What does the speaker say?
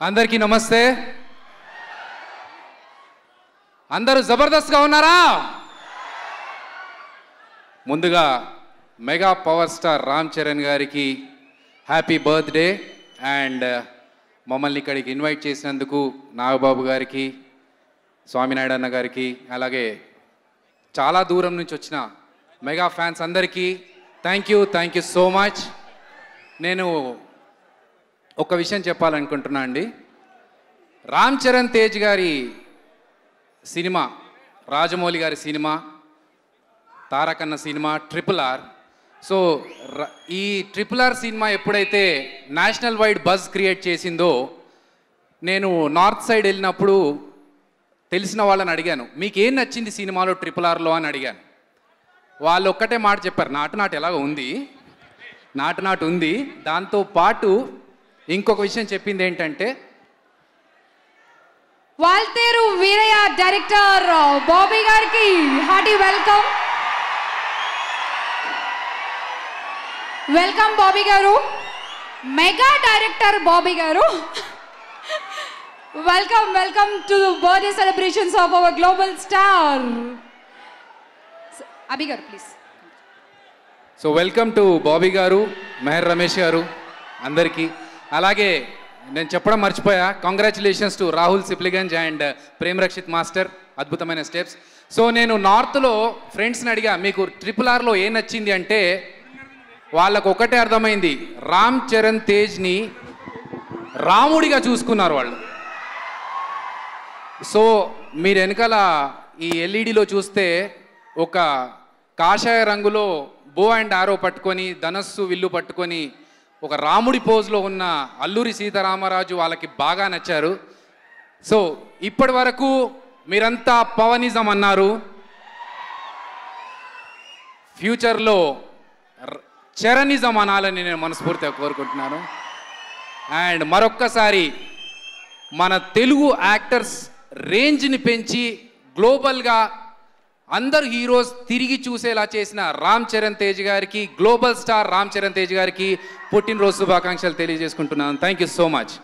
అందరికీ నమస్తే. అందరూ జబర్దస్త్గా ఉన్నారా? ముందుగా mega power star Ram Charan గారికి హ్యాపీ బర్త్డే అండ్ మమ్మల్ని ఇక్కడికి ఇన్వైట్ చేసినందుకు నాగబాబు గారికి స్వామినాయుడు అన్న గారికి అలాగే చాలా దూరం నుంచి వచ్చిన మెగా ఫ్యాన్స్ అందరికీ thank you thank you so much నేను ఒక విషయం చెప్పాలనుకుంటున్నా అండి. రామ్ చరణ్ తేజ్ గారి సినిమా రాజమౌళి గారి cinema Tarakanna cinema triple R. So ఈ ట్రిపుల్ ఆర్ సినిమా ఎప్పుడైతే నేషనల్ వైడ్ బజ్ క్రియేట్ చేసిందో నేను నార్త్ సైడ్ వెళ్ళినప్పుడు తెలిసిన వాళ్ళని అడిగాను మీకు ఏం నచ్చింది సినిమాలో ట్రిపుల్ ఆర్లో? అని అడిగాను. వాళ్ళు ఒక్కటే మాట చెప్పారు నాటు నాటు ఎలాగో ఉంది నాటు నాటు ఉంది. దాంతో పాటు ఇంకొక విషయం చెప్పింది ఏంటంటే వాల్తేరు వీరయ్య డైరెక్టర్ బాబీ గారికి హార్టీ వెల్కమ్. వెల్కమ్ బాబీ గారు. Mega director Bobby garu. Welcome welcome to birthday celebrations of our global star. Abhi garu please. So welcome to Bobby garu Meher Ramesh garu అందరికీ. అలాగే నేను చెప్పడం మర్చిపోయా. Congratulations to Rahul Sipligunj and Prem Rakshit master అద్భుతమైన steps so నేను నార్త్లో ఫ్రెండ్స్ని అడిగా మీకు ట్రిపుల్ ఆర్లో ఏం నచ్చింది? అంటే వాళ్ళకు ఒకటే అర్థమైంది. రామ్ చరణ్ తేజ్ని రాముడిగా చూసుకున్నారు వాళ్ళు. సో మీరు వెనకాల ఈ ఎల్ఈడిలో చూస్తే ఒక కాషాయ రంగులో బో అండ్ ఆరో పట్టుకొని ధనస్సు విల్లు పట్టుకొని ఒక రాముడి పోజ్లో ఉన్న అల్లూరి సీతారామరాజు వాళ్ళకి బాగా నచ్చారు. సో ఇప్పటి వరకు మీరంతా పవనిజం అన్నారు. ఫ్యూచర్లో చరణిజం అనాలని నేను మనస్ఫూర్తిగా కోరుకుంటున్నాను. అండ్ మరొక్కసారి మన తెలుగు యాక్టర్స్ రేంజ్ని పెంచి గ్లోబల్గా అందరు హీరోస్ తిరిగి చూసేలా చేసిన రామ్ చరణ్ తేజ్ గారికి గ్లోబల్ స్టార్ రామ్ చరణ్ తేజ్ గారికి పుట్టినరోజు శుభాకాంక్షలు తెలియజేసుకుంటున్నాను. Thank you so much